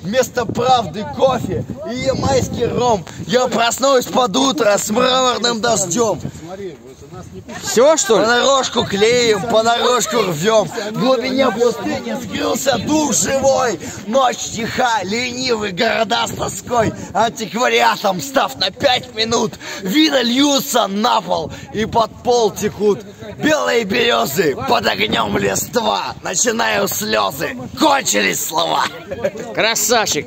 Вместо правды кофе и ямайский ром. Я проснулась под утро с мраморным дождем. Все, что ли? Понарошку клеим, понарошку рвем. В глубине пустыни скрылся дух живой. Ночь тиха, ленивый, города с тоской. Антиквариатом став на пять минут. Вина льются на пол и под пол текут. Белые березы под огнем листва. Начинаю слезы. Кончились слова. Красавчик.